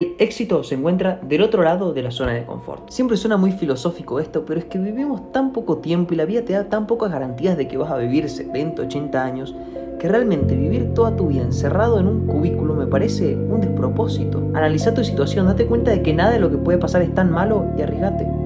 El éxito se encuentra del otro lado de la zona de confort. Siempre suena muy filosófico esto, pero es que vivimos tan poco tiempo y la vida te da tan pocas garantías de que vas a vivir 70, 80 años, que realmente vivir toda tu vida encerrado en un cubículo me parece un despropósito. Analiza tu situación, date cuenta de que nada de lo que puede pasar es tan malo y arriesgate.